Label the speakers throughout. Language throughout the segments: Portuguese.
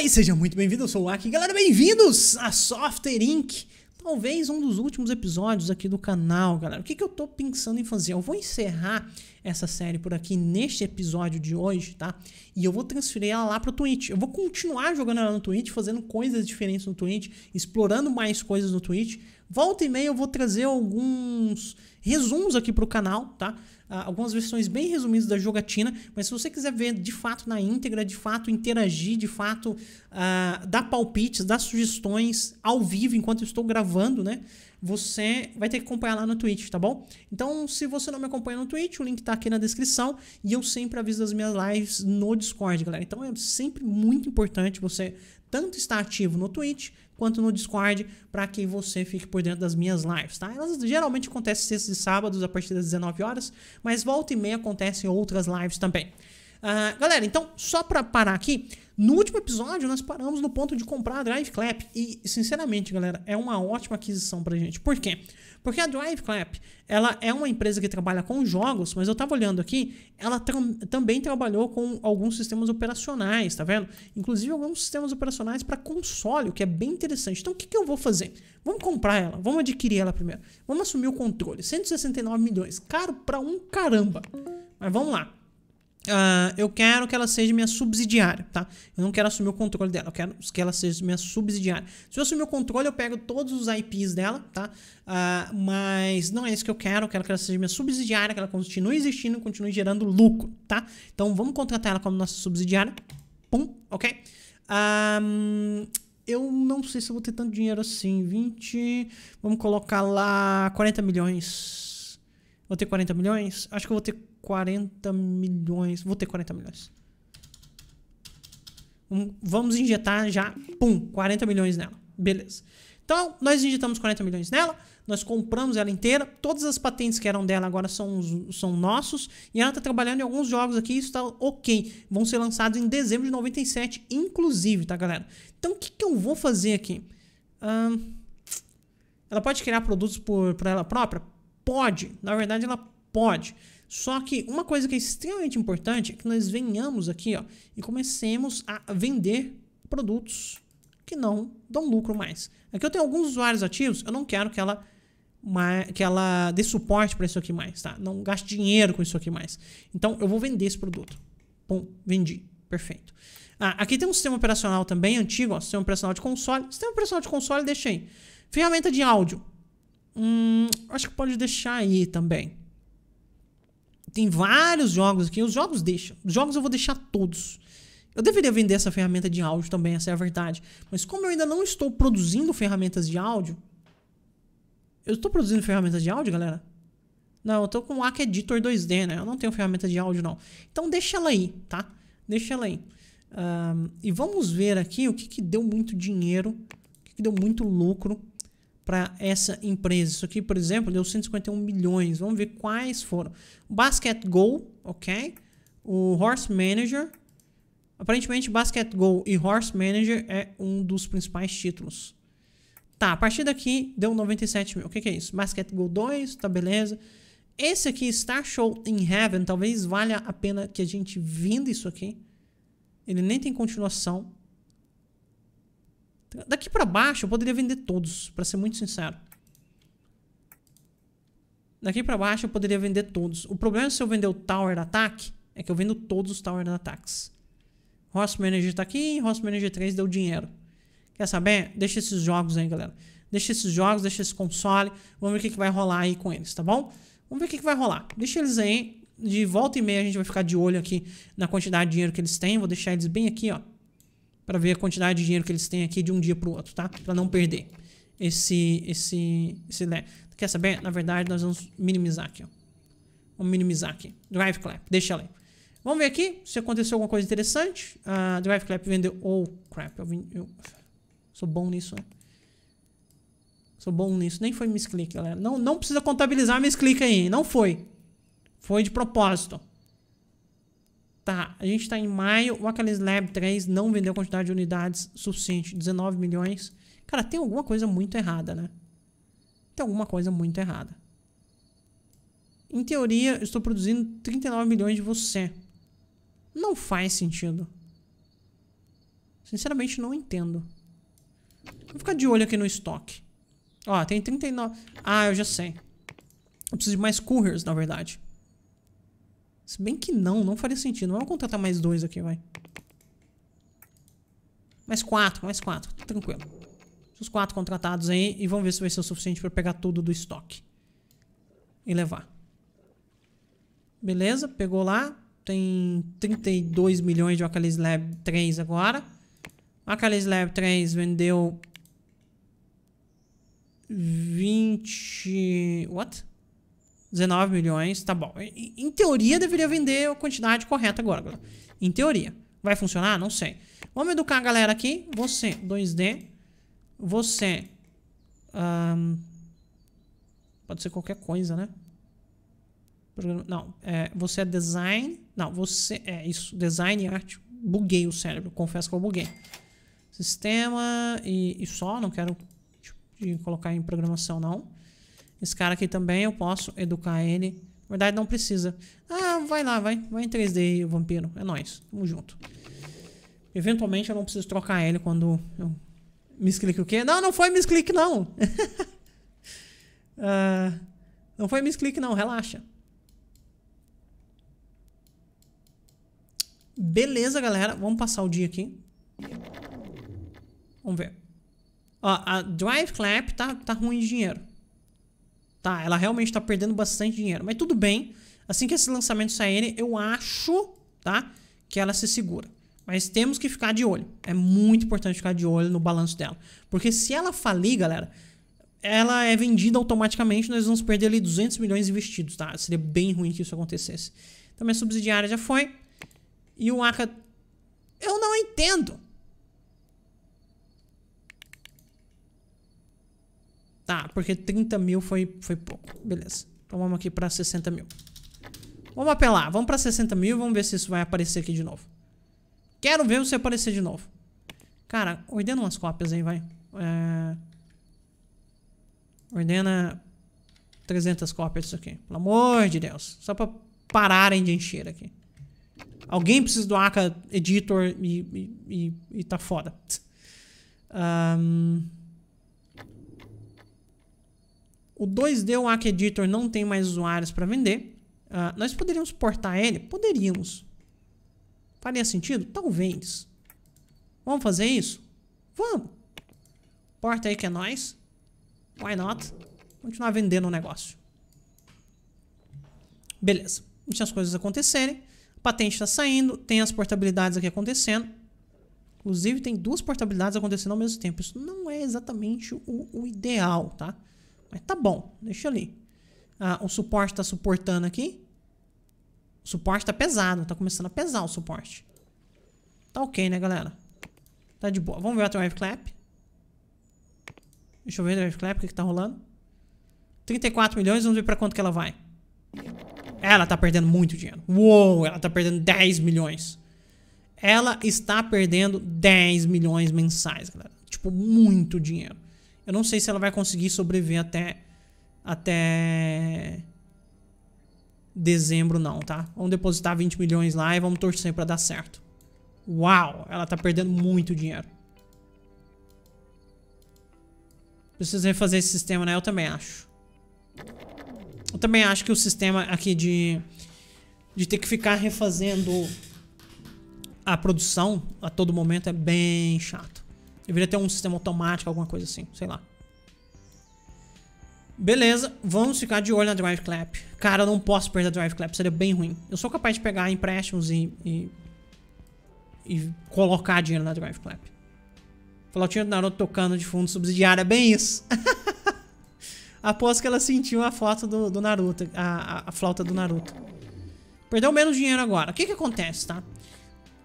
Speaker 1: aí, seja muito bem-vindo, eu sou o Aki. Galera, bem-vindos a Software Inc. Talvez um dos últimos episódios aqui do canal, galera. O que, que eu tô pensando em fazer? Eu vou encerrar essa série por aqui neste episódio de hoje, tá? E eu vou transferir ela lá pro Twitch. Eu vou continuar jogando ela no Twitch, fazendo coisas diferentes no Twitch, explorando mais coisas no Twitch. Volta e meia eu vou trazer alguns resumos aqui pro canal, tá? Uh, algumas versões bem resumidas da jogatina, mas se você quiser ver de fato na íntegra, de fato interagir, de fato uh, dar palpites, dar sugestões ao vivo enquanto eu estou gravando, né? Você vai ter que acompanhar lá no Twitch, tá bom? Então, se você não me acompanha no Twitch, o link tá aqui na descrição e eu sempre aviso das minhas lives no Discord, galera. Então é sempre muito importante você tanto estar ativo no Twitch quanto no Discord para que você fique por dentro das minhas lives, tá? Elas geralmente acontecem sextas e sábados a partir das 19 horas, mas volta e meia acontecem outras lives também. Uh, galera, então, só para parar aqui, no último episódio nós paramos no ponto de comprar a Drive Clap e, sinceramente, galera, é uma ótima aquisição pra gente. Por quê? Porque a Drive Clap, ela é uma empresa que trabalha com jogos, mas eu tava olhando aqui, ela também trabalhou com alguns sistemas operacionais, tá vendo? Inclusive alguns sistemas operacionais para console, o que é bem interessante. Então, o que, que eu vou fazer? Vamos comprar ela, vamos adquirir ela primeiro. Vamos assumir o controle. 169 milhões, caro pra um caramba. Mas vamos lá. Uh, eu quero que ela seja minha subsidiária, tá? Eu não quero assumir o controle dela, eu quero que ela seja minha subsidiária. Se eu assumir o controle, eu pego todos os IPs dela, tá? Uh, mas não é isso que eu quero, eu quero que ela seja minha subsidiária, que ela continue existindo continue gerando lucro, tá? Então vamos contratar ela como nossa subsidiária. Pum, ok? Um, eu não sei se eu vou ter tanto dinheiro assim. 20. Vamos colocar lá 40 milhões. Vou ter 40 milhões? Acho que eu vou ter 40 milhões. Vou ter 40 milhões. Vamos injetar já, pum, 40 milhões nela. Beleza. Então, nós injetamos 40 milhões nela, nós compramos ela inteira, todas as patentes que eram dela agora são, são nossos, e ela está trabalhando em alguns jogos aqui, isso está ok. Vão ser lançados em dezembro de 97, inclusive, tá, galera? Então, o que, que eu vou fazer aqui? ela pode criar produtos por ela própria? Pode. Na verdade, ela pode. Só que uma coisa que é extremamente importante é que nós venhamos aqui ó, e comecemos a vender produtos que não dão lucro mais. Aqui eu tenho alguns usuários ativos, eu não quero que ela que ela dê suporte para isso aqui mais, tá? Não gaste dinheiro com isso aqui mais. Então eu vou vender esse produto. Bom, vendi. Perfeito. Ah, aqui tem um sistema operacional também antigo, ó, sistema operacional de console. Sistema operacional de console, deixa aí. Ferramenta de áudio. Hum, acho que pode deixar aí também. Tem vários jogos aqui. Os jogos deixam. Os jogos eu vou deixar todos. Eu deveria vender essa ferramenta de áudio também, essa é a verdade. Mas como eu ainda não estou produzindo ferramentas de áudio. Eu estou produzindo ferramentas de áudio, galera? Não, eu estou com o Ack Editor 2D, né? Eu não tenho ferramenta de áudio, não. Então deixa ela aí, tá? Deixa ela aí. Um, e vamos ver aqui o que, que deu muito dinheiro, o que, que deu muito lucro para essa empresa. Isso aqui, por exemplo, deu 151 milhões. Vamos ver quais foram. Basket Go, ok? O Horse Manager. Aparentemente, Basket Go e Horse Manager é um dos principais títulos. Tá, a partir daqui deu 97 mil. O que, que é isso? Basket Go 2, tá beleza. Esse aqui, Star Show in Heaven, talvez valha a pena que a gente venda isso aqui. Ele nem tem continuação. Daqui para baixo eu poderia vender todos, para ser muito sincero. Daqui para baixo eu poderia vender todos. O problema é se eu vender o Tower Attack é que eu vendo todos os Tower Attacks. Horse Manager tá aqui, Horse Manager 3 deu dinheiro. Quer saber? Deixa esses jogos aí, galera. Deixa esses jogos, deixa esse console. Vamos ver o que, que vai rolar aí com eles, tá bom? Vamos ver o que, que vai rolar. Deixa eles aí. De volta e meia a gente vai ficar de olho aqui na quantidade de dinheiro que eles têm. Vou deixar eles bem aqui, ó para ver a quantidade de dinheiro que eles têm aqui de um dia para o outro, tá? Para não perder esse esse esse? Quer saber? Na verdade, nós vamos minimizar aqui, ó. Vamos minimizar aqui. Drive Clap, deixa ela. Vamos ver aqui se aconteceu alguma coisa interessante. Uh, Drive Clap vendeu. Oh, crap. Eu, vim, eu sou bom nisso, né? Sou bom nisso. Nem foi misclick, galera. Não, não precisa contabilizar misclick aí. Não foi. Foi de propósito. Tá, a gente está em maio, o Acalis Lab 3 não vendeu quantidade de unidades suficiente, 19 milhões. Cara, tem alguma coisa muito errada, né? Tem alguma coisa muito errada. Em teoria, eu estou produzindo 39 milhões de você. Não faz sentido. Sinceramente, não entendo. Vou ficar de olho aqui no estoque. Ó, tem 39... Ah, eu já sei. Eu preciso de mais couriers, na verdade. Se bem que não, não faria sentido. Vamos contratar mais dois aqui, vai. Mais quatro, mais quatro. Tranquilo. Os quatro contratados aí e vamos ver se vai ser o suficiente para pegar tudo do estoque. E levar. Beleza, pegou lá. Tem 32 milhões de Ocalis Lab 3 agora. Ocalis Lab 3 vendeu 20... What? 19 milhões, tá bom. Em, teoria deveria vender a quantidade correta agora. Em teoria. Vai funcionar? Não sei. Vamos educar a galera aqui. Você, 2D. Você. Um, pode ser qualquer coisa, né? Não, é, você é design. Não, você é isso. Design e arte. Buguei o cérebro. Confesso que eu buguei. Sistema e, e só. Não quero tipo, colocar em programação, não. Esse cara aqui também eu posso educar ele. Na verdade, não precisa. Ah, vai lá, vai. Vai em 3D, vampiro. É nóis. Tamo junto. Eventualmente eu não preciso trocar ele quando eu... Misclick o quê? Não, não foi misclick, não. uh, não foi misclick, não. Relaxa. Beleza, galera. Vamos passar o dia aqui. Vamos ver. Ó, a Drive Clap tá, tá ruim de dinheiro. Tá, ela realmente tá perdendo bastante dinheiro. Mas tudo bem. Assim que esse lançamento sair, eu acho, tá? Que ela se segura. Mas temos que ficar de olho. É muito importante ficar de olho no balanço dela. Porque se ela falir, galera, ela é vendida automaticamente, nós vamos perder ali 200 milhões investidos, tá? Seria bem ruim que isso acontecesse. Então, minha subsidiária já foi. E o ACA... Eu não entendo. Tá, porque 30 mil foi, foi pouco. Beleza. Então vamos aqui pra 60 mil. Vamos apelar. Vamos pra 60 mil vamos ver se isso vai aparecer aqui de novo. Quero ver você aparecer de novo. Cara, ordena umas cópias aí, vai. É... Ordena 300 cópias disso aqui. Pelo amor de Deus. Só pra pararem de encher aqui. Alguém precisa do Aka Editor e, e, e, e tá foda. Um... O 2D o Aka Editor não tem mais usuários para vender. Uh, nós poderíamos portar ele? Poderíamos. Faria sentido? Talvez. Vamos fazer isso? Vamos. Porta aí que é nós. Why not? Continuar vendendo o negócio. Beleza. Deixa as coisas acontecerem. A patente está saindo. Tem as portabilidades aqui acontecendo. Inclusive, tem duas portabilidades acontecendo ao mesmo tempo. Isso não é exatamente o, o ideal, tá? Mas tá bom. Deixa ali. Ah, o suporte está suportando aqui. O suporte tá pesado, tá começando a pesar o suporte. Tá ok, né, galera? Tá de boa. Vamos ver a Drive Clap. Deixa eu ver a Drive Clap, o que, que tá rolando. 34 milhões, vamos ver pra quanto que ela vai. Ela tá perdendo muito dinheiro. Uou, ela tá perdendo 10 milhões. Ela está perdendo 10 milhões mensais, galera. Tipo, muito dinheiro. Eu não sei se ela vai conseguir sobreviver até... Até dezembro não, tá? Vamos depositar 20 milhões lá e vamos torcer para dar certo. Uau, ela tá perdendo muito dinheiro. Precisa refazer esse sistema, né? Eu também acho. Eu também acho que o sistema aqui de, de ter que ficar refazendo a produção a todo momento é bem chato. Deveria ter um sistema automático, alguma coisa assim, sei lá. Beleza, vamos ficar de olho na Drive Clap. Cara, eu não posso perder a Drive Clap, seria bem ruim. Eu sou capaz de pegar empréstimos e, e, e colocar dinheiro na Drive Clap. Flautinha do Naruto tocando de fundo subsidiário, é bem isso. Após que ela sentiu a foto do, do Naruto, a, a, a, flauta do Naruto. Perdeu menos dinheiro agora. O que que acontece, tá?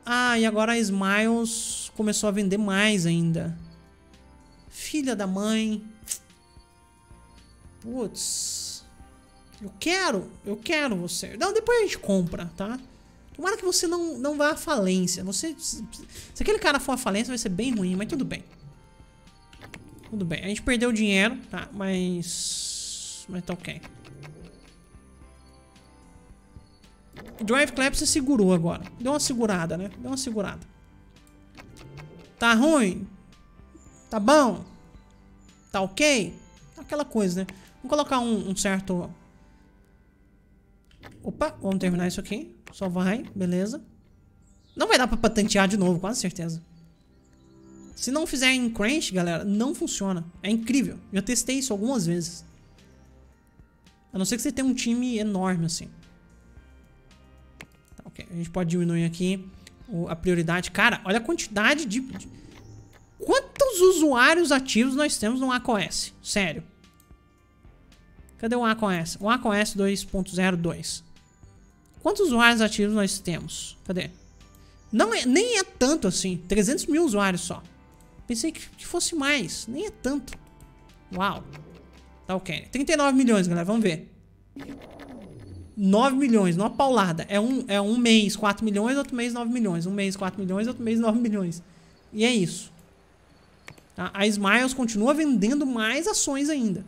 Speaker 1: Ah, e agora a Smiles começou a vender mais ainda. Filha da mãe. Putz. Eu quero, eu quero você. Não, depois a gente compra, tá? Tomara que você não, não vá à falência. Você, se aquele cara for à falência, vai ser bem ruim, mas tudo bem. Tudo bem. A gente perdeu dinheiro, tá? Mas... Mas tá ok. Drive Clap se segurou agora. Deu uma segurada, né? Deu uma segurada. Tá ruim? Tá bom? Tá ok? Aquela coisa, né? Vamos colocar um, um certo... Opa, vamos terminar isso aqui. Só vai, beleza. Não vai dar pra patentear de novo, quase certeza. Se não fizer em Crunch, galera, não funciona. É incrível. Já testei isso algumas vezes. A não ser que você tenha um time enorme assim. A gente pode diminuir aqui a prioridade. Cara, olha a quantidade de... Quantos usuários ativos nós temos no macOS? Sério. Cadê o macOS? O macOS 2.02. Quantos usuários ativos nós temos? Cadê? Não é, nem é tanto assim. 300 mil usuários só. Pensei que, que fosse mais. Nem é tanto. Uau. Tá ok. 39 milhões, galera. Vamos ver. 9 milhões, numa paulada. É um, é um mês 4 milhões, outro mês 9 milhões. Um mês 4 milhões, outro mês 9 milhões. E é isso. Tá? A Smiles continua vendendo mais ações ainda.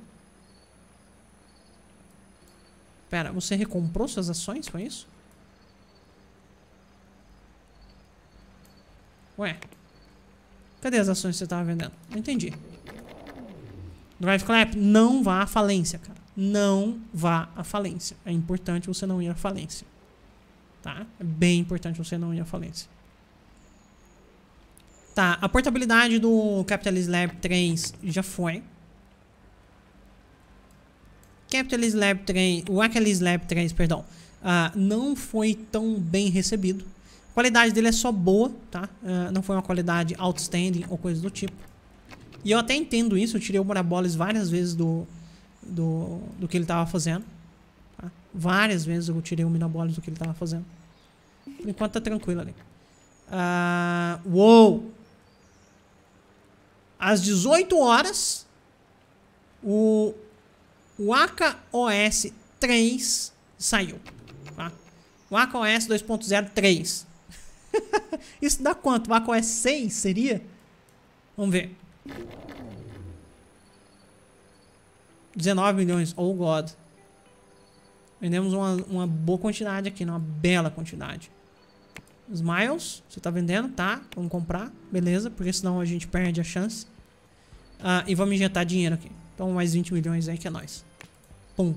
Speaker 1: Pera, você recomprou suas ações? Foi isso? Ué. Cadê as ações que você estava vendendo? Não entendi. Drive Clap, não vá à falência, cara. Não vá à falência. É importante você não ir à falência. Tá? É bem importante você não ir à falência. Tá, a portabilidade do Capitalist Lab 3 já foi. Capitalist Lab 3, o Acalis Lab 3, perdão, uh, não foi tão bem recebido. A qualidade dele é só boa, tá? Uh, não foi uma qualidade outstanding ou coisa do tipo. E eu até entendo isso, eu tirei o Morabolis várias vezes do, do, do que ele estava fazendo. Tá? Várias vezes eu tirei o Minabolis do que ele estava fazendo. Por enquanto tá tranquilo ali. Uh, uou! Às 18 horas, o o Aka OS 3 saiu. Tá? O Aka OS 2.03. Isso dá quanto? O Aka OS 6 seria? Vamos ver. 19 milhões. Oh, God. Vendemos uma, uma boa quantidade aqui, né? uma bela quantidade. Smiles, você tá vendendo? Tá, vamos comprar. Beleza, porque senão a gente perde a chance. Ah, e vamos injetar dinheiro aqui. Então mais 20 milhões aí que é nóis. Pum.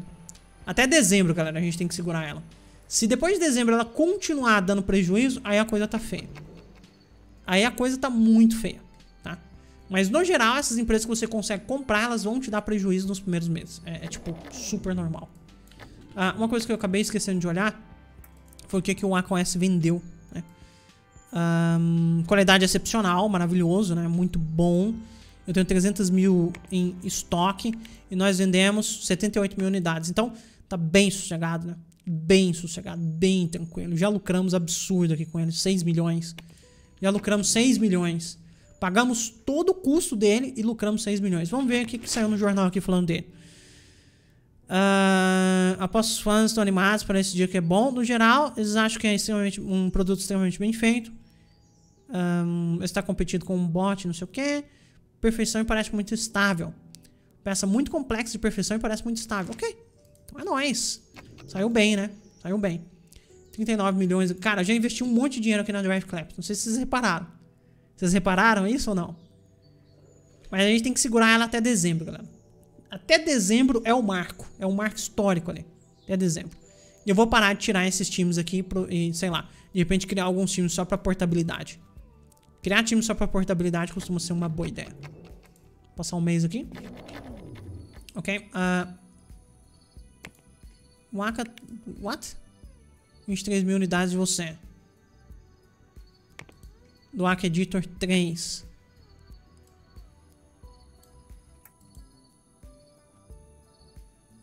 Speaker 1: Até dezembro, galera, a gente tem que segurar ela. Se depois de dezembro ela continuar dando prejuízo, aí a coisa tá feia. Aí a coisa tá muito feia? Mas no geral, essas empresas que você consegue comprar, elas vão te dar prejuízo nos primeiros meses. É, é tipo, super normal. Ah, uma coisa que eu acabei esquecendo de olhar foi o que, que o macOS vendeu, né? Um, qualidade excepcional, maravilhoso, né? Muito bom. Eu tenho 300 mil em estoque e nós vendemos 78 mil unidades. Então, tá bem sossegado, né? Bem sossegado, bem tranquilo. Já lucramos absurdo aqui com ele, 6 milhões. Já lucramos 6 milhões. Pagamos todo o custo dele e lucramos 6 milhões. Vamos ver o que, que saiu no jornal aqui falando dele. Uh, após os fãs estão animados para esse dia que é bom. No geral, eles acham que é extremamente, um produto extremamente bem feito. Um, está competindo com um bot, não sei o que. Perfeição e parece muito estável. Peça muito complexa de perfeição e parece muito estável. Ok. Então é nóis. Saiu bem, né? Saiu bem. 39 milhões. Cara, já investi um monte de dinheiro aqui na Drive Clap. Não sei se vocês repararam. Vocês repararam isso ou não? Mas a gente tem que segurar ela até dezembro, galera. Até dezembro é o marco. É um marco histórico ali. Até dezembro. E eu vou parar de tirar esses times aqui pro, e, sei lá, de repente criar alguns times só pra portabilidade. Criar times só pra portabilidade costuma ser uma boa ideia. Vou passar um mês aqui. Ok. Uh, Waka... What? 23 mil unidades de você. Do Waka Editor 3.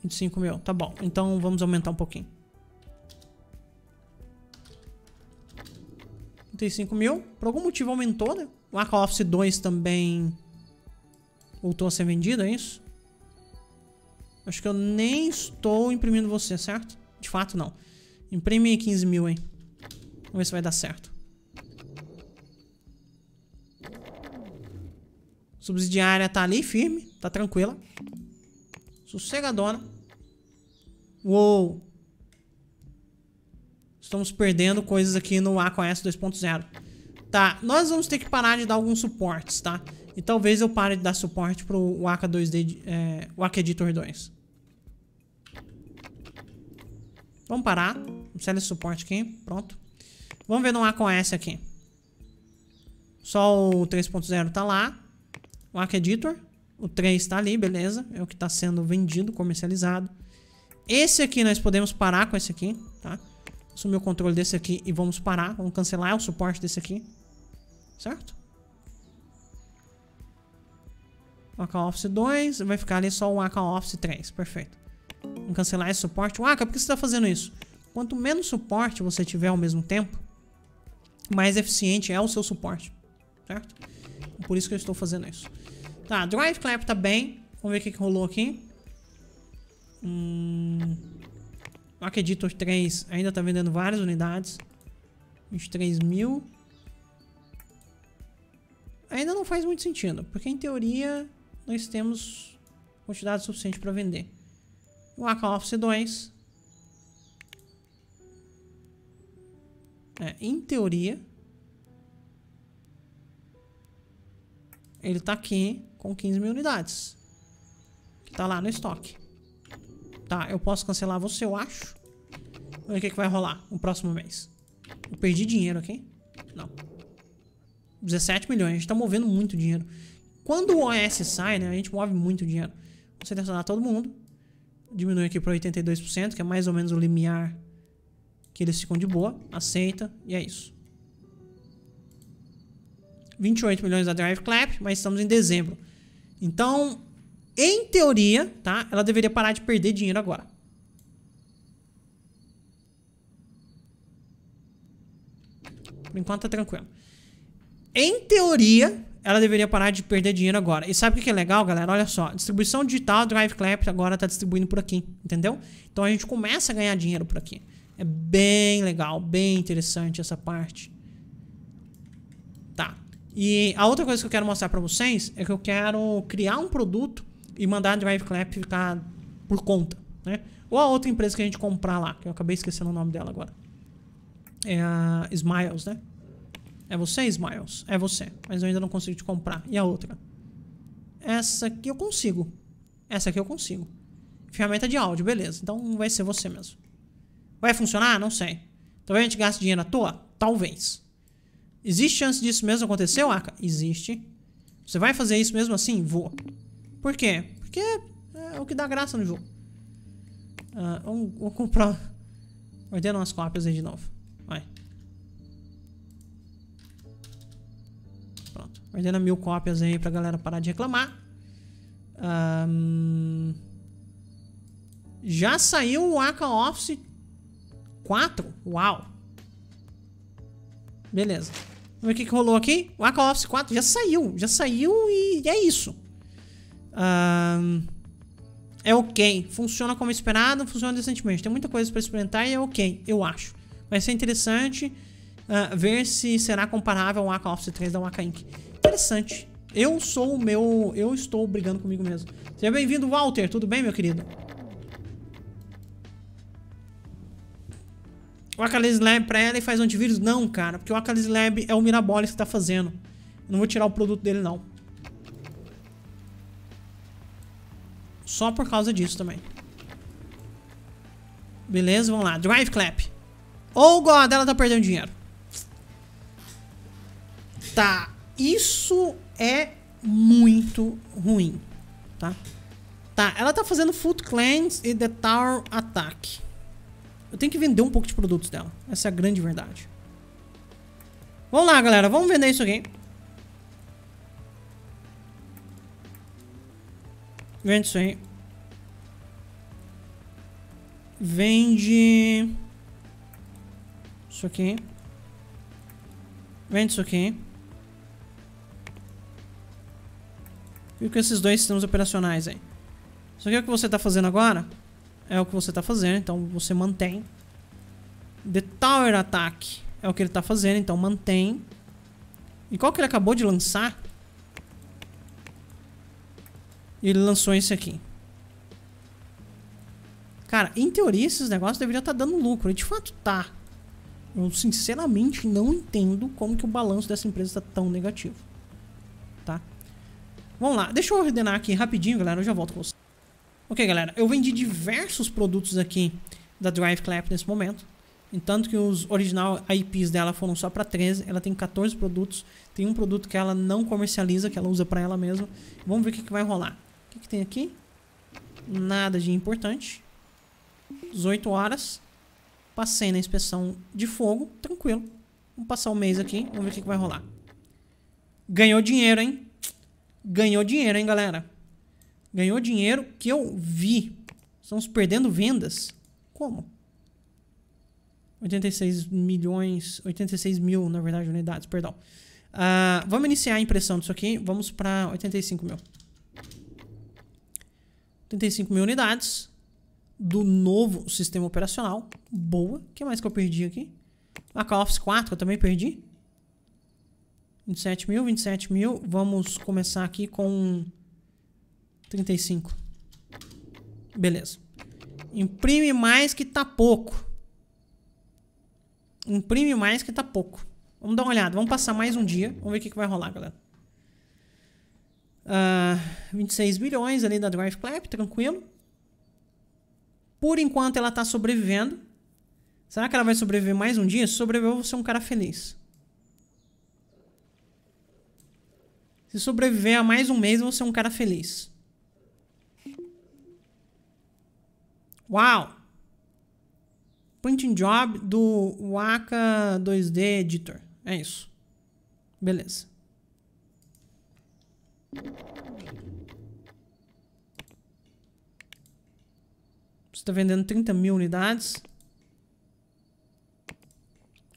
Speaker 1: Vinte e cinco mil. Tá bom. Então vamos aumentar um pouquinho. 35 mil. Por algum motivo aumentou, né? O Aka Office 2 também voltou a ser vendido, é isso? Acho que eu nem estou imprimindo você, certo? De fato, não. Imprime 15 mil, hein? Vamos ver se vai dar certo. Subsidiária tá ali, firme. Tá tranquila. Sossegadona. Uou. Estamos perdendo coisas aqui no macOS 2.0. Tá, nós vamos ter que parar de dar alguns suportes, tá? E talvez eu pare de dar suporte pro Waka 2D, é, Waka Editor 2. Vamos parar. Vamos esse suporte aqui. Pronto. Vamos ver no macOS aqui. Só o 3.0 tá lá. O Waka Editor. O 3 tá ali, beleza. É o que tá sendo vendido, comercializado. Esse aqui nós podemos parar com esse aqui, tá? Assumir o controle desse aqui e vamos parar. Vamos cancelar o suporte desse aqui. Certo? Waka Office 2. Vai ficar ali só o Waka Office 3. Perfeito. Vamos cancelar esse suporte. Waka, por que você está fazendo isso? Quanto menos suporte você tiver ao mesmo tempo, mais eficiente é o seu suporte. Certo? Por isso que eu estou fazendo isso. Tá, Drive Clap tá bem. Vamos ver o que, que rolou aqui. Hum, Mac Editor 3 ainda tá vendendo várias unidades. 23 mil. Ainda não faz muito sentido, porque em teoria nós temos quantidade suficiente para vender. O AK Office 2. É, em teoria, ele tá aqui com 15 mil unidades. Que tá lá no estoque. Tá, eu posso cancelar você, eu acho. Ver o que, que vai rolar no próximo mês. Eu perdi dinheiro aqui? Não. 17 milhões, a gente tá movendo muito dinheiro. Quando o OS sai, né, a gente move muito dinheiro. Vou selecionar todo mundo. Diminui aqui para 82%, que é mais ou menos o limiar que eles ficam de boa. Aceita, e é isso. 28 milhões da Drive Clap, mas estamos em dezembro. Então, em teoria, tá? Ela deveria parar de perder dinheiro agora. Por enquanto tá tranquilo. Em teoria, ela deveria parar de perder dinheiro agora. E sabe o que é legal, galera? Olha só, distribuição digital, Drive Clap agora tá distribuindo por aqui, entendeu? Então a gente começa a ganhar dinheiro por aqui. É bem legal, bem interessante essa parte. E a outra coisa que eu quero mostrar pra vocês é que eu quero criar um produto e mandar a Drive Clap ficar por conta, né? Ou a outra empresa que a gente comprar lá, que eu acabei esquecendo o nome dela agora. É a Smiles, né? É você, Smiles? É você. Mas eu ainda não consigo te comprar. E a outra? Essa aqui eu consigo. Essa aqui eu consigo. Ferramenta de áudio, beleza. Então vai ser você mesmo. Vai funcionar? Não sei. Talvez a gente gaste dinheiro à toa? Talvez. Existe chance disso mesmo acontecer, Aka? Existe. Você vai fazer isso mesmo assim? Vou. Por quê? Porque é o que dá graça no jogo. Uh, vamos, vamos comprar. Ordena umas cópias aí de novo. Vai. Pronto. Ordena mil cópias aí pra galera parar de reclamar. Um, já saiu o Aka Office 4? Uau! Beleza. Vamos ver o que, que rolou aqui. O Aka Office 4 já saiu. Já saiu e é isso. Um, é ok. Funciona como esperado, funciona decentemente. Tem muita coisa para experimentar e é ok, eu acho. Vai ser interessante uh, ver se será comparável ao Aka Office 3 da Waka Inc. Interessante. Eu sou o meu... Eu estou brigando comigo mesmo. Seja bem-vindo, Walter. Tudo bem, meu querido? O Akalis Lab pra ela e faz antivírus? Não, cara. Porque o Akalis Lab é o Mirabolis que tá fazendo. Eu não vou tirar o produto dele, não. Só por causa disso também. Beleza, vamos lá. Drive Clap. Oh, God, ela tá perdendo dinheiro. Tá. Isso é muito ruim. Tá? Tá, ela tá fazendo Foot Cleanse e The Tower Attack. Eu tenho que vender um pouco de produtos dela. Essa é a grande verdade. Vamos lá, galera. Vamos vender isso aqui. Vende isso aí. Vende. Isso aqui. Vende isso aqui. E com esses dois sistemas operacionais aí. Isso aqui é o que você está fazendo agora. É o que você está fazendo, então você mantém. The Tower Attack é o que ele está fazendo, então mantém. E qual que ele acabou de lançar? ele lançou esse aqui. Cara, em teoria esses negócios deveriam estar tá dando lucro. E de fato tá. Eu sinceramente não entendo como que o balanço dessa empresa está tão negativo. Tá? Vamos lá, deixa eu ordenar aqui rapidinho, galera, eu já volto com vocês. Ok, galera, eu vendi diversos produtos aqui da Drive Clap nesse momento. Entanto que os original IPs dela foram só para 13, ela tem 14 produtos. Tem um produto que ela não comercializa, que ela usa para ela mesma. Vamos ver o que, que vai rolar. O que, que tem aqui? Nada de importante. 18 horas. Passei na inspeção de fogo, tranquilo. Vamos passar o um mês aqui, vamos ver o que, que vai rolar. Ganhou dinheiro, hein? Ganhou dinheiro, hein, galera? Ganhou dinheiro que eu vi. Estamos perdendo vendas. Como? 86 milhões, 86 mil, na verdade, unidades, perdão. Uh, vamos iniciar a impressão disso aqui. Vamos para 85 mil. 85 mil unidades do novo sistema operacional. Boa. O que mais que eu perdi aqui? A Office 4 eu também perdi. 27 mil, 27 mil. Vamos começar aqui com 35. Beleza. Imprime mais que tá pouco. Imprime mais que tá pouco. Vamos dar uma olhada. Vamos passar mais um dia. Vamos ver o que, que vai rolar, galera. Uh, ah, 26 bilhões ali da Drive Clap, tranquilo. Por enquanto ela tá sobrevivendo. Será que ela vai sobreviver mais um dia? Se sobreviver, eu vou ser um cara feliz. Se sobreviver a mais um mês, eu vou ser um cara feliz. Uau! Printing Job do Waka 2D Editor. É isso. Beleza. Você está vendendo 30 mil unidades.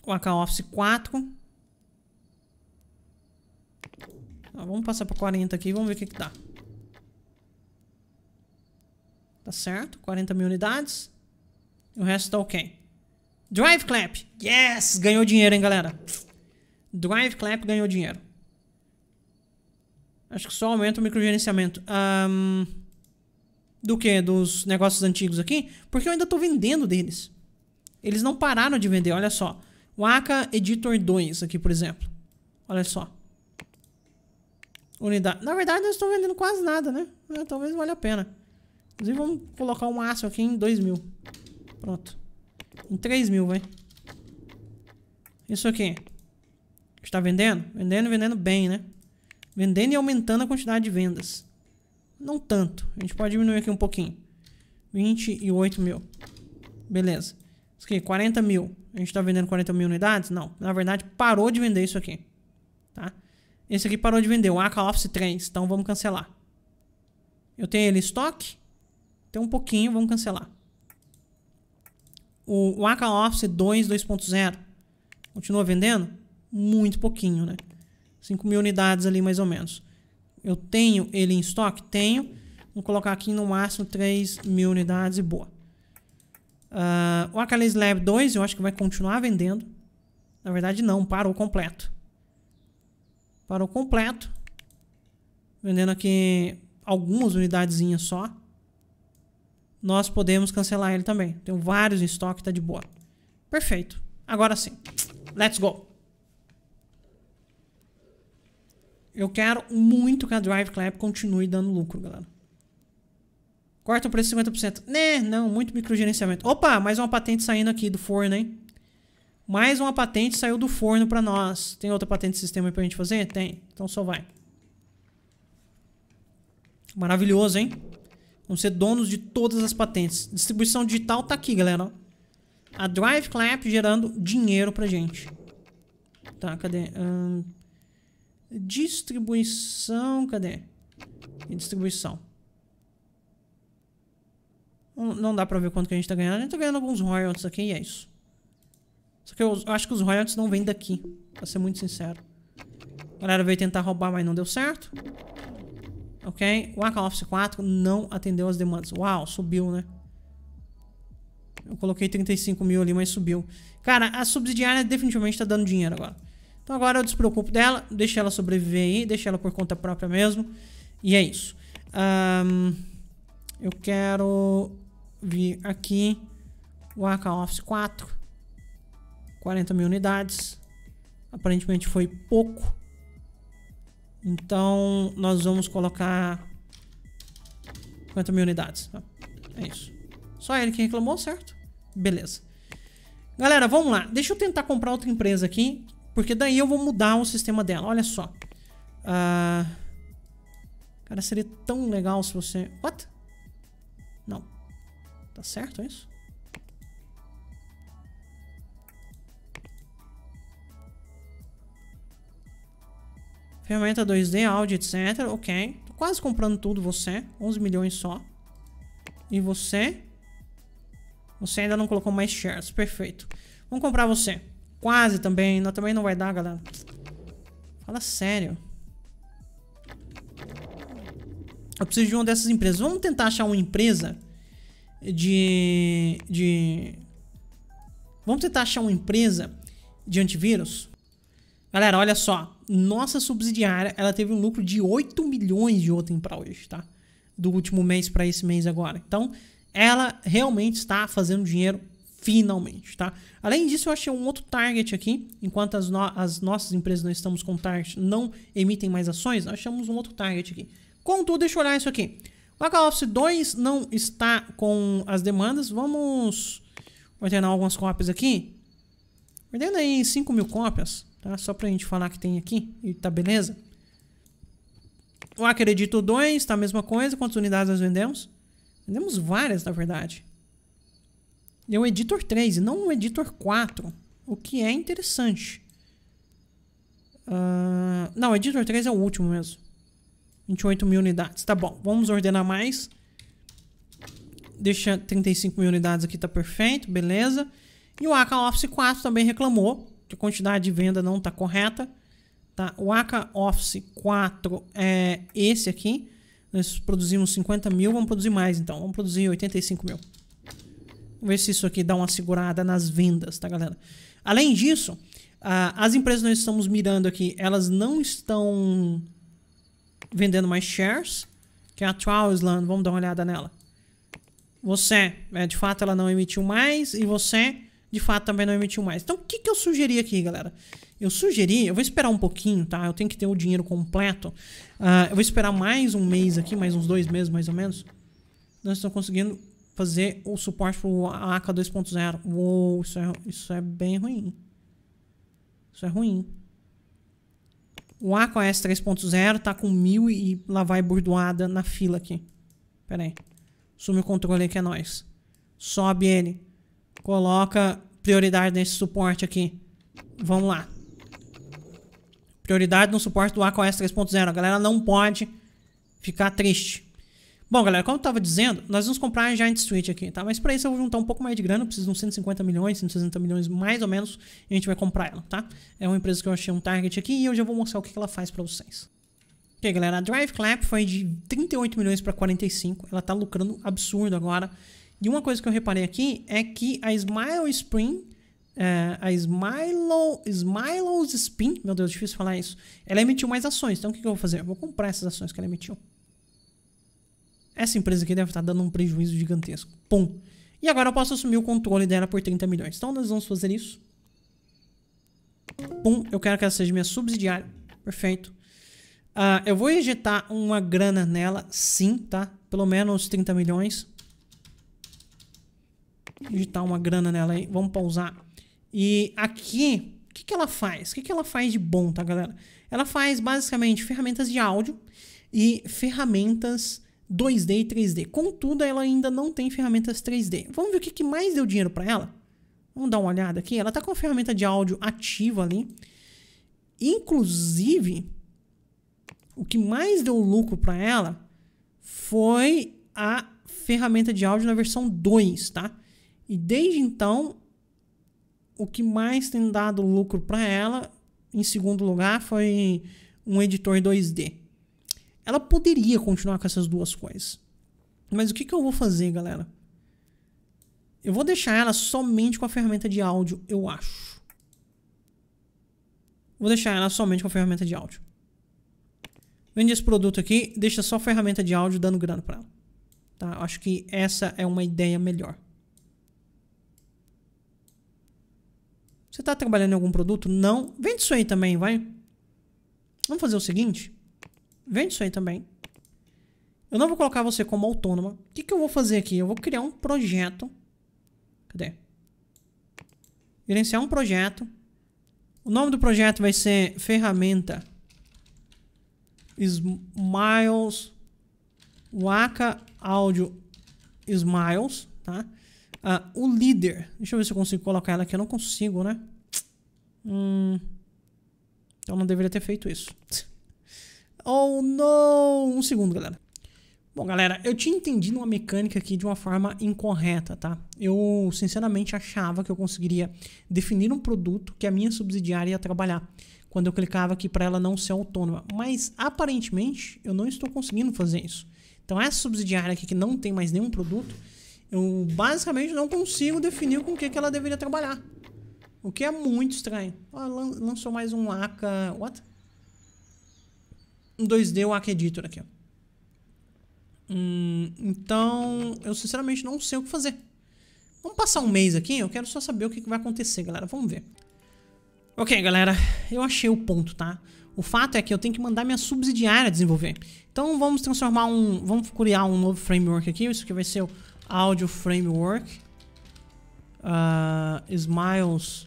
Speaker 1: Waka Office 4. Ah, vamos passar para 40 aqui e vamos ver o que, que dá. Tá certo? 40 mil unidades. O resto tá ok. Drive Clap. Yes! Ganhou dinheiro, hein, galera? Drive Clap ganhou dinheiro. Acho que só aumenta o microgerenciamento. Um, do que? Dos negócios antigos aqui? Porque eu ainda tô vendendo deles. Eles não pararam de vender, olha só. O Editor 2 aqui, por exemplo. Olha só. Unidade. Na verdade, eu estou vendendo quase nada, né? É, talvez valha a pena. Inclusive, vamos colocar o máximo aqui em 2 mil. Pronto. Em 3 mil, vai. Isso aqui. Está vendendo? Vendendo vendendo bem, né? Vendendo e aumentando a quantidade de vendas. Não tanto. A gente pode diminuir aqui um pouquinho. 28 mil. Beleza. Isso aqui, 40 mil. A gente está vendendo 40 mil unidades? Não. Na verdade, parou de vender isso aqui. Tá? Esse aqui parou de vender. O Aka Office 3. Então, vamos cancelar. Eu tenho ele em estoque. Tem um pouquinho. Vamos cancelar. O Waka Office 2 2.0 continua vendendo? Muito pouquinho, né? 5 mil unidades ali mais ou menos. Eu tenho ele em estoque? Tenho. Vou colocar aqui no máximo 3 mil unidades e boa. Uh, o Akalis Lab 2 eu acho que vai continuar vendendo. Na verdade não, parou completo. Parou completo. Vendendo aqui algumas unidadezinhas só nós podemos cancelar ele também. Tem vários em estoque, tá de boa. Perfeito. Agora sim. Let's go. Eu quero muito que a Drive Clap continue dando lucro, galera. Corta o preço 50%. Né, não, muito microgerenciamento. Opa, mais uma patente saindo aqui do forno, hein? Mais uma patente saiu do forno pra nós. Tem outra patente de sistema pra gente fazer? Tem. Então só vai. Maravilhoso, hein? Vamos ser donos de todas as patentes. Distribuição digital tá aqui, galera. A Drive Clap gerando dinheiro pra gente. Tá, cadê? Hum, distribuição, cadê? E distribuição. Não, não dá pra ver quanto que a gente tá ganhando. A gente tá ganhando alguns royalties aqui e é isso. Só que eu, eu acho que os royalties não vêm daqui. Pra ser muito sincero. A galera veio tentar roubar, mas não deu certo ok? O Office 4 não atendeu as demandas. Uau, subiu, né? Eu coloquei 35 mil ali, mas subiu. Cara, a subsidiária definitivamente tá dando dinheiro agora. Então agora eu despreocupo dela, deixa ela sobreviver aí, deixa ela por conta própria mesmo. E é isso. Um, eu quero vir aqui o Aka Office 4. 40 mil unidades. Aparentemente foi pouco. Então, nós vamos colocar 50 mil unidades. É isso. Só ele que reclamou, certo? Beleza. Galera, vamos lá. Deixa eu tentar comprar outra empresa aqui. Porque daí eu vou mudar o sistema dela. Olha só. Uh... Cara, seria tão legal se você... What? Não. Tá certo isso? Ferramenta 2D, áudio, etc. Ok. Tô quase comprando tudo você. 11 milhões só. E você? Você ainda não colocou mais shares. Perfeito. Vamos comprar você. Quase também. Não, também não vai dar, galera. Fala sério. Eu preciso de uma dessas empresas. Vamos tentar achar uma empresa de... de... Vamos tentar achar uma empresa de antivírus. Galera, olha só nossa subsidiária, ela teve um lucro de 8 milhões de Otem para hoje, tá? Do último mês para esse mês agora. Então, ela realmente está fazendo dinheiro finalmente, tá? Além disso, eu achei um outro target aqui. Enquanto as, no as nossas empresas não estamos com target, não emitem mais ações, nós achamos um outro target aqui. Contudo, deixa eu olhar isso aqui. O HOffice 2 não está com as demandas. Vamos ordenar algumas cópias aqui. Ordena aí 5 mil cópias tá? Só pra gente falar que tem aqui e tá beleza. O Acredito 2, tá a mesma coisa. Quantas unidades nós vendemos? Vendemos várias, na verdade. E o Editor 3 e não o Editor 4, o que é interessante. Uh, não, o Editor 3 é o último mesmo. 28 mil unidades. Tá bom, vamos ordenar mais. Deixa 35 mil unidades aqui, tá perfeito, beleza. E o Aka Office 4 também reclamou que a quantidade de venda não está correta. Tá? O Aka Office 4 é esse aqui. Nós produzimos 50 mil, vamos produzir mais então. Vamos produzir 85 mil. Vamos ver se isso aqui dá uma segurada nas vendas, tá, galera? Além disso, as empresas que nós estamos mirando aqui, elas não estão vendendo mais shares. Que é a Trousland, vamos dar uma olhada nela. Você, é, de fato, ela não emitiu mais. E você de fato também não emitiu mais. Então o que, que eu sugeri aqui, galera? Eu sugeri, eu vou esperar um pouquinho, tá? Eu tenho que ter o dinheiro completo. Uh, eu vou esperar mais um mês aqui, mais uns dois meses mais ou menos. Nós estamos conseguindo fazer o suporte pro AK 2.0. Uou, isso é, isso é bem ruim. Isso é ruim. O AKOS 3.0 tá com mil e lá vai burdoada na fila aqui. Pera aí. Sume o controle que é nós. Sobe ele. Coloca prioridade nesse suporte aqui. Vamos lá. Prioridade no suporte do ACOS 3.0. A galera não pode ficar triste. Bom, galera, como eu estava dizendo, nós vamos comprar a Giant Street aqui, tá? Mas para isso eu vou juntar um pouco mais de grana, eu preciso de uns 150 milhões, 160 milhões mais ou menos, e a gente vai comprar ela, tá? É uma empresa que eu achei um target aqui e eu já vou mostrar o que ela faz para vocês. Ok, galera, a Drive Clap foi de 38 milhões para 45, ela tá lucrando absurdo agora. E uma coisa que eu reparei aqui é que a Smile Spring, é, a Smilo, Smilo's Spin, meu Deus, difícil falar isso, ela emitiu mais ações. Então o que, que eu vou fazer? Eu vou comprar essas ações que ela emitiu. Essa empresa aqui deve estar dando um prejuízo gigantesco. Pum. E agora eu posso assumir o controle dela por 30 milhões. Então nós vamos fazer isso. Pum. Eu quero que ela seja minha subsidiária. Perfeito. Uh, eu vou injetar uma grana nela, sim, tá? Pelo menos 30 milhões digitar uma grana nela aí. Vamos pausar. E aqui, o que, que ela faz? O que, que ela faz de bom, tá, galera? Ela faz basicamente ferramentas de áudio e ferramentas 2D e 3D. Contudo, ela ainda não tem ferramentas 3D. Vamos ver o que, que mais deu dinheiro para ela? Vamos dar uma olhada aqui. Ela tá com a ferramenta de áudio ativa ali. Inclusive, o que mais deu lucro para ela foi a ferramenta de áudio na versão 2, tá? E desde então, o que mais tem dado lucro para ela, em segundo lugar, foi um editor 2D. Ela poderia continuar com essas duas coisas. Mas o que, que eu vou fazer, galera? Eu vou deixar ela somente com a ferramenta de áudio, eu acho. Vou deixar ela somente com a ferramenta de áudio. Vende esse produto aqui, deixa só a ferramenta de áudio dando grana para ela. Tá? Acho que essa é uma ideia melhor. Você está trabalhando em algum produto? Não. Vende isso aí também, vai. Vamos fazer o seguinte. Vende isso aí também. Eu não vou colocar você como autônoma. O que, que eu vou fazer aqui? Eu vou criar um projeto. Cadê? Gerenciar um projeto. O nome do projeto vai ser ferramenta Smiles Waka Audio Smiles, tá? Uh, o líder, deixa eu ver se eu consigo colocar ela aqui. Eu não consigo, né? Hum, então não deveria ter feito isso. Oh, não! Um segundo, galera. Bom, galera, eu tinha entendido uma mecânica aqui de uma forma incorreta, tá? Eu, sinceramente, achava que eu conseguiria definir um produto que a minha subsidiária ia trabalhar quando eu clicava aqui para ela não ser autônoma. Mas, aparentemente, eu não estou conseguindo fazer isso. Então, essa subsidiária aqui que não tem mais nenhum produto, eu basicamente não consigo definir com o que, que ela deveria trabalhar. O que é muito estranho. Ah, lançou mais um Aka... What? Um 2D o Aka Editor aqui. Hum, então, eu sinceramente não sei o que fazer. Vamos passar um mês aqui, eu quero só saber o que vai acontecer, galera. Vamos ver. Ok, galera, eu achei o ponto, tá? O fato é que eu tenho que mandar minha subsidiária desenvolver. Então vamos transformar um... Vamos criar um novo framework aqui. Isso aqui vai ser o Audio Framework. Uh, Smiles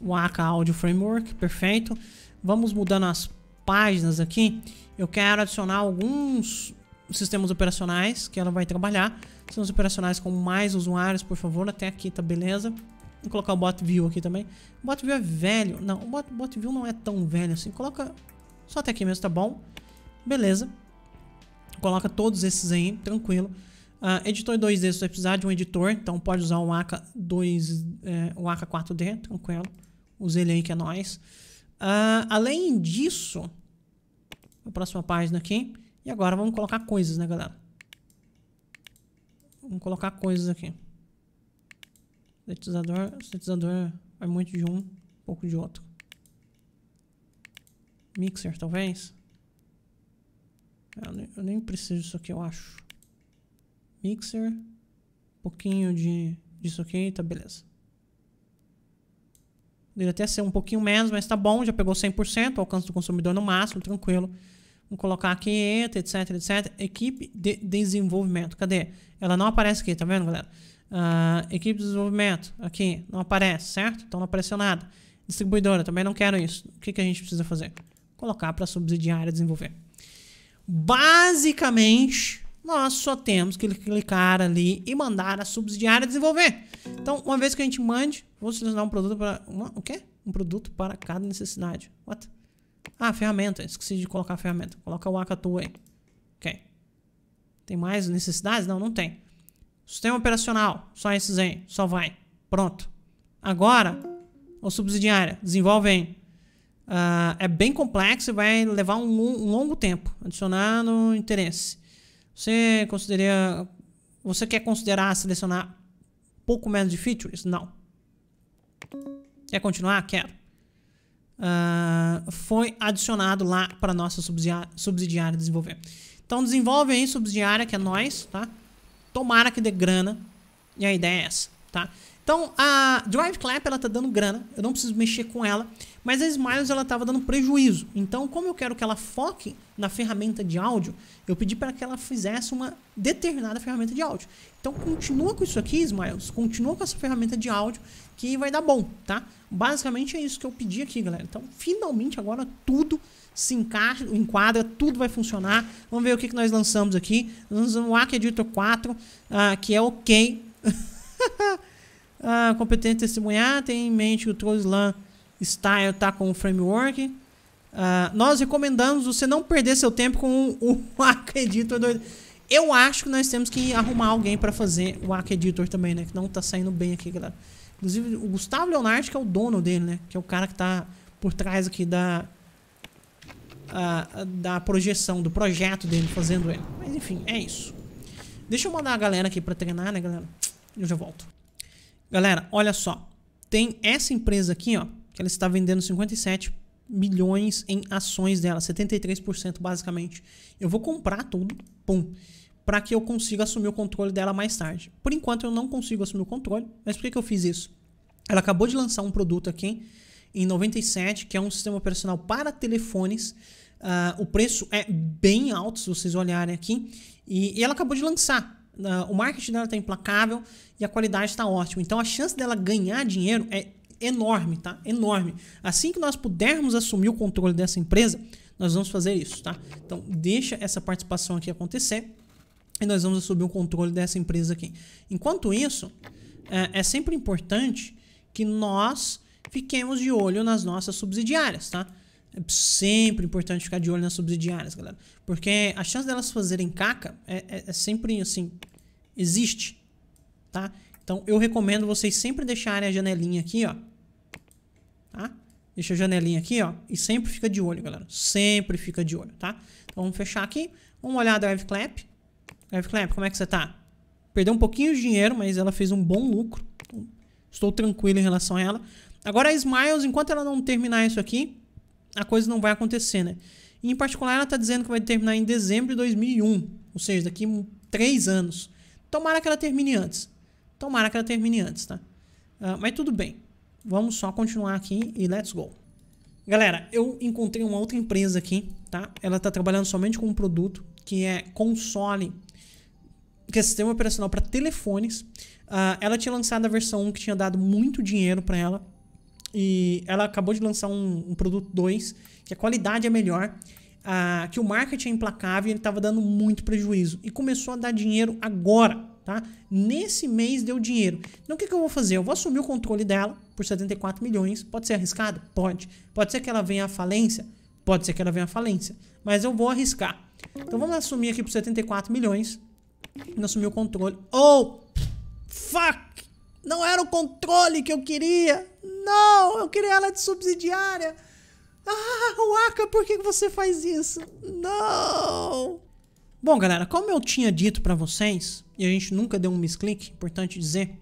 Speaker 1: Waka Audio Framework, perfeito. Vamos mudando as páginas aqui. Eu quero adicionar alguns sistemas operacionais que ela vai trabalhar. Sistemas operacionais com mais usuários, por favor. Até aqui tá beleza. Vou colocar o bot view aqui também. O bot view é velho. Não, o bot, bot view não é tão velho assim. Coloca só até aqui mesmo, tá bom. Beleza. Coloca todos esses aí, tranquilo. Uh, editor 2D, você vai precisar de um editor, então pode usar o AK 2, é, o AK 4D, tranquilo. Use ele aí que é nóis. Uh, além disso, a próxima página aqui. E agora vamos colocar coisas, né, galera? Vamos colocar coisas aqui. Sintetizador, sintetizador vai muito de um, pouco de outro. Mixer, talvez. Eu nem, eu nem preciso disso aqui, eu acho. Mixer. Um pouquinho de, disso aqui, tá beleza. Deveria até ser um pouquinho menos, mas tá bom, já pegou 100%, alcance do consumidor no máximo, tranquilo. Vamos colocar aqui, etc, etc. Equipe de desenvolvimento, cadê? Ela não aparece aqui, tá vendo, galera? Uh, equipe de desenvolvimento, aqui, não aparece, certo? Então não apareceu nada. Distribuidora, também não quero isso. O que, que a gente precisa fazer? Colocar para subsidiária desenvolver. Basicamente, nós só temos que clicar ali e mandar a subsidiária desenvolver. Então, uma vez que a gente mande, vou selecionar um produto para... Uma, o quê? Um produto para cada necessidade. What? Ah, ferramenta. Esqueci de colocar a ferramenta. Coloca o Akatu aí. Ok. Tem mais necessidades? Não, não tem. Sistema operacional. Só esses aí. Só vai. Pronto. Agora, o subsidiária. Desenvolve aí. Uh, é bem complexo e vai levar um, um longo tempo. Adicionar no interesse. Você considera... Você quer considerar selecionar pouco menos de features? Não. Quer continuar? Quero uh, foi adicionado lá para nossa subsidiária, desenvolver. Então desenvolve aí subsidiária, que é nós, tá? Tomara que dê grana. E a ideia é essa, tá? Então a Drive Clap ela tá dando grana, eu não preciso mexer com ela, mas a Smiles ela tava dando prejuízo. Então, como eu quero que ela foque na ferramenta de áudio, eu pedi para que ela fizesse uma determinada ferramenta de áudio. Então, continua com isso aqui, Smiles, continua com essa ferramenta de áudio que vai dar bom, tá? Basicamente é isso que eu pedi aqui, galera. Então, finalmente agora tudo se encaixa, enquadra, tudo vai funcionar. Vamos ver o que, que nós lançamos aqui. Lançamos o Arc Editor 4, uh, que é ok. uh, competente testemunhar, tem em mente o Trollslam Style está com o framework. Uh, nós recomendamos você não perder seu tempo com o, o Arc Editor 2. Eu acho que nós temos que arrumar alguém para fazer o Arc Editor também, né? Que não está saindo bem aqui, galera. Inclusive, o Gustavo Leonardo, que é o dono dele, né? Que é o cara que tá por trás aqui da... A, da projeção, do projeto dele, fazendo ele. Mas enfim, é isso. Deixa eu mandar a galera aqui pra treinar, né, galera? Eu já volto. Galera, olha só. Tem essa empresa aqui, ó. Que ela está vendendo 57 milhões em ações dela. 73% basicamente. Eu vou comprar tudo. Pum para que eu consiga assumir o controle dela mais tarde. Por enquanto eu não consigo assumir o controle, mas por que, que eu fiz isso? Ela acabou de lançar um produto aqui em 97, que é um sistema operacional para telefones. Uh, o preço é bem alto, se vocês olharem aqui. E, e ela acabou de lançar. Uh, o marketing dela está implacável e a qualidade está ótima. Então a chance dela ganhar dinheiro é enorme, tá? Enorme. Assim que nós pudermos assumir o controle dessa empresa, nós vamos fazer isso, tá? Então deixa essa participação aqui acontecer e nós vamos assumir o controle dessa empresa aqui. Enquanto isso, é, é sempre importante que nós fiquemos de olho nas nossas subsidiárias, tá? É sempre importante ficar de olho nas subsidiárias, galera. Porque a chance delas fazerem caca é, é, é, sempre assim. Existe. Tá? Então eu recomendo vocês sempre deixarem a janelinha aqui, ó. Tá? Deixa a janelinha aqui, ó. E sempre fica de olho, galera. Sempre fica de olho, tá? Então vamos fechar aqui. Vamos olhar a Drive Clap. Drive Clap, como é que você tá? Perdeu um pouquinho de dinheiro, mas ela fez um bom lucro. Estou tranquilo em relação a ela. Agora a Smiles, enquanto ela não terminar isso aqui, a coisa não vai acontecer, né? E, em particular, ela está dizendo que vai terminar em dezembro de 2001, ou seja, daqui três anos. Tomara que ela termine antes. Tomara que ela termine antes, tá? Uh, mas tudo bem. Vamos só continuar aqui e let's go. Galera, eu encontrei uma outra empresa aqui, tá? Ela está trabalhando somente com um produto que é console, que é sistema operacional para telefones. Uh, ela tinha lançado a versão 1 que tinha dado muito dinheiro para ela. E ela acabou de lançar um, um produto 2, que a qualidade é melhor, uh, que o marketing é implacável e ele estava dando muito prejuízo. E começou a dar dinheiro agora, tá? Nesse mês deu dinheiro. Então o que, que eu vou fazer? Eu vou assumir o controle dela por 74 milhões. Pode ser arriscado? Pode. Pode ser que ela venha à falência? Pode ser que ela venha à falência. Mas eu vou arriscar. Então vamos assumir aqui por 74 milhões. E assumir o controle. Oh! Fuck! Não era o controle que eu queria. Não, eu queria ela de subsidiária. Ah, Waka, por que você faz isso? Não. Bom, galera, como eu tinha dito para vocês, e a gente nunca deu um misclick, importante dizer.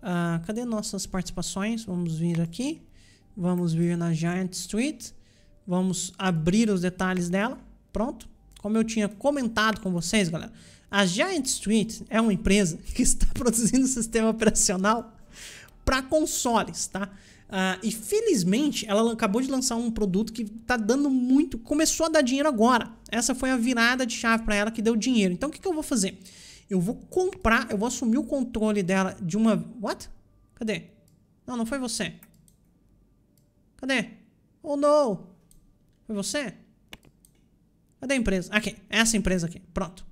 Speaker 1: Uh, cadê nossas participações? Vamos vir aqui. Vamos vir na Giant Street. Vamos abrir os detalhes dela. Pronto. Como eu tinha comentado com vocês, galera, a Giant Street é uma empresa que está produzindo sistema operacional para consoles, tá? Uh, e felizmente ela acabou de lançar um produto que tá dando muito. Começou a dar dinheiro agora. Essa foi a virada de chave para ela que deu dinheiro. Então o que, que eu vou fazer? Eu vou comprar, eu vou assumir o controle dela de uma. What? Cadê? Não, não foi você. Cadê? Oh não! Foi você? Cadê a empresa? Aqui, essa empresa aqui. Pronto.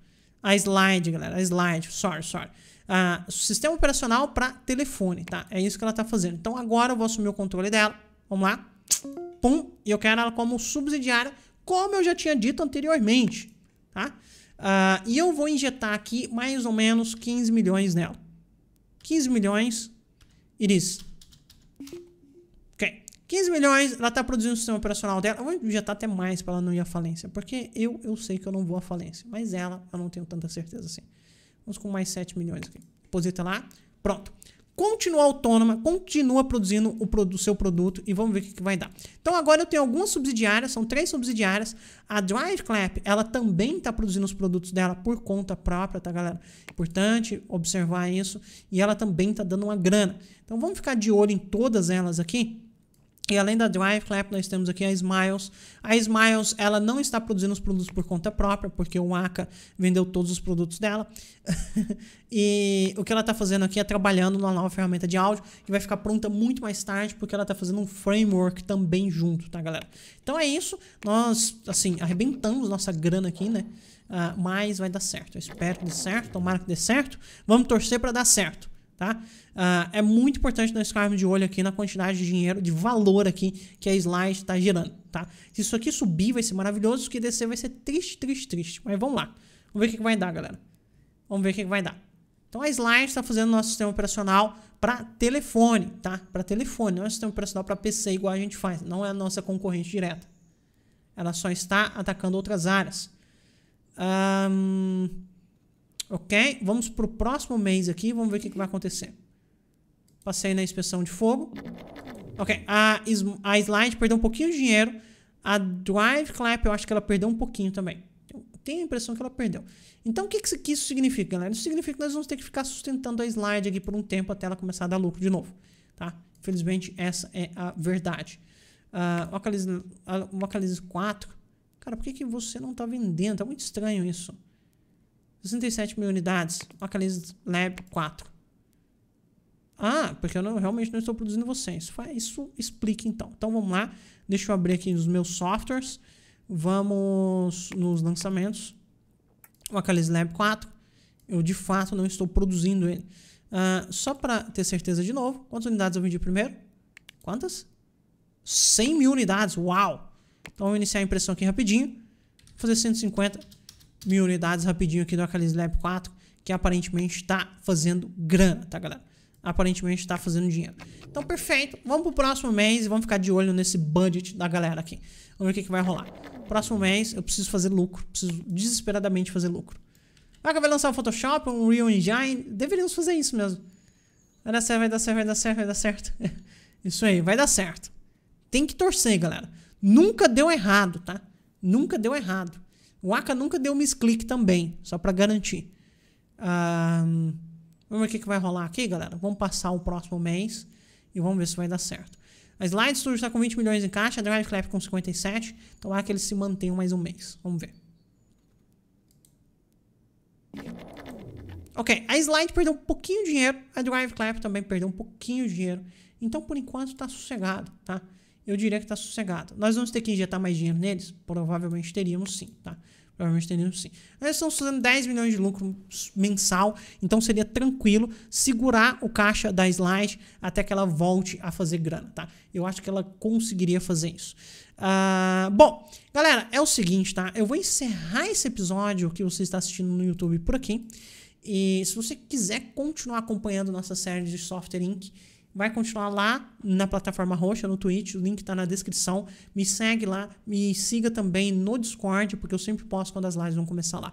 Speaker 1: A slide, galera. A slide. Sorry, sorry. Uh, sistema operacional para telefone, tá? É isso que ela está fazendo. Então agora eu vou assumir o controle dela. Vamos lá. Pum. E eu quero ela como subsidiária, como eu já tinha dito anteriormente, tá? Uh, e eu vou injetar aqui mais ou menos 15 milhões nela. 15 milhões. Iris. Ok. 15 milhões, ela está produzindo o sistema operacional dela. Eu vou injetar até mais para ela não ir à falência. Porque eu, eu sei que eu não vou à falência. Mas ela, eu não tenho tanta certeza assim. Vamos com mais 7 milhões aqui. Deposita lá. Pronto. Continua autônoma, continua produzindo o, o seu produto e vamos ver o que, que, vai dar. Então agora eu tenho algumas subsidiárias, são três subsidiárias. A DriveClap, ela também está produzindo os produtos dela por conta própria, tá galera? Importante observar isso. E ela também está dando uma grana. Então vamos ficar de olho em todas elas aqui. E além da Drive Clap, nós temos aqui a Smiles. A Smiles, ela não está produzindo os produtos por conta própria, porque o Aka vendeu todos os produtos dela. e o que ela está fazendo aqui é trabalhando numa nova ferramenta de áudio, que vai ficar pronta muito mais tarde, porque ela está fazendo um framework também junto, tá, galera? Então é isso. Nós, assim, arrebentamos nossa grana aqui, né? Uh, mas vai dar certo. Eu espero que dê certo, tomara que dê certo. Vamos torcer para dar certo tá? Uh, é muito importante nós ficarmos de olho aqui na quantidade de dinheiro, de valor aqui que a slide está gerando, tá? Se isso aqui subir vai ser maravilhoso, se que descer vai ser triste, triste, triste. Mas vamos lá. Vamos ver o que, vai dar, galera. Vamos ver o que, que vai dar. Então a slide está fazendo nosso sistema operacional para telefone, tá? Para telefone, não é um sistema operacional para PC igual a gente faz. Não é a nossa concorrente direta. Ela só está atacando outras áreas. Um, Ok? Vamos para o próximo mês aqui. Vamos ver o que, que vai acontecer. Passei na inspeção de fogo. Ok. A, a Slide perdeu um pouquinho de dinheiro. A Drive Clap, eu acho que ela perdeu um pouquinho também. Eu tenho a impressão que ela perdeu. Então, o que, que isso significa, galera? Isso significa que nós vamos ter que ficar sustentando a Slide aqui por um tempo até ela começar a dar lucro de novo. Tá? Felizmente, essa é a verdade. Uh, o Ocalis, uh, o Ocalis 4. Cara, por que, que você não está vendendo? Tá muito estranho isso. 67 mil unidades. Ocalis Lab 4. Ah, porque eu não, realmente não estou produzindo vocês. Isso explica então. Então vamos lá. Deixa eu abrir aqui os meus softwares. Vamos nos lançamentos. O Acalis Lab 4. Eu de fato não estou produzindo ele. Uh, só para ter certeza de novo, quantas unidades eu vendi primeiro? Quantas? 100 mil unidades. Uau! Então vou iniciar a impressão aqui rapidinho. Vou fazer 150 mil unidades rapidinho aqui do Acalis Lab 4, que aparentemente está fazendo grana, tá galera? aparentemente está fazendo dinheiro. Então, perfeito. Vamos pro próximo mês e vamos ficar de olho nesse budget da galera aqui. Vamos ver o que, que vai rolar. Próximo mês eu preciso fazer lucro. Preciso desesperadamente fazer lucro. Ah, vai lançar o Photoshop, um Real Engine. Deveríamos fazer isso mesmo. Vai dar certo, vai dar certo, vai dar certo, vai dar certo. isso aí, vai dar certo. Tem que torcer, galera. Nunca deu errado, tá? Nunca deu errado. O Aka nunca deu misclick também, só para garantir. Vamos ver o que, que vai rolar aqui, galera. Vamos passar o próximo mês e vamos ver se vai dar certo. A Slide Studio está com 20 milhões em caixa, a Drive Clap com 57. Então lá que eles se mantenham mais um mês. Vamos ver. Ok, a Slide perdeu um pouquinho de dinheiro, a Drive Clap também perdeu um pouquinho de dinheiro. Então, por enquanto, está sossegado, tá? Eu diria que está sossegado. Nós vamos ter que injetar mais dinheiro neles? Provavelmente teríamos sim, tá? Provavelmente teríamos sim. Eles estão fazendo 10 milhões de lucro mensal, então seria tranquilo segurar o caixa da Slide até que ela volte a fazer grana, tá? Eu acho que ela conseguiria fazer isso. Uh, bom, galera, é o seguinte, tá? Eu vou encerrar esse episódio que você está assistindo no YouTube por aqui. E se você quiser continuar acompanhando nossa série de Software Inc., vai continuar lá na plataforma roxa, no Twitch, o link está na descrição. Me segue lá, me siga também no Discord, porque eu sempre posto quando as lives vão começar lá.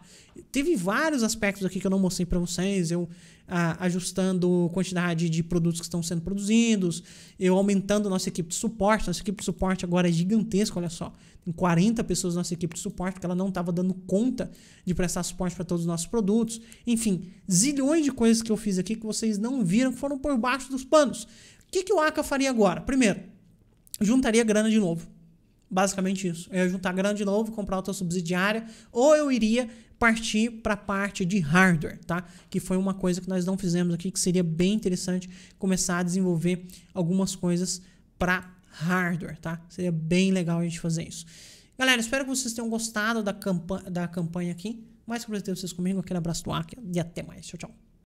Speaker 1: Teve vários aspectos aqui que eu não mostrei para vocês, eu ah, ajustando quantidade de produtos que estão sendo produzidos, eu aumentando nossa equipe de suporte, nossa equipe de suporte agora é gigantesca, olha só. Tem 40 pessoas na nossa equipe de suporte, porque ela não estava dando conta de prestar suporte para todos os nossos produtos. Enfim, zilhões de coisas que eu fiz aqui que vocês não viram, que foram por baixo dos panos. O que, que o Aka faria agora? Primeiro, juntaria grana de novo. Basicamente isso. Eu ia juntar grana de novo, comprar outra subsidiária, ou eu iria partir para a parte de hardware, tá? Que foi uma coisa que nós não fizemos aqui, que seria bem interessante começar a desenvolver algumas coisas para hardware, tá? Seria bem legal a gente fazer isso. Galera, espero que vocês tenham gostado da, campanha, da campanha aqui. Mais ter vocês comigo. Aquele abraço do Aki e até mais. Tchau, tchau.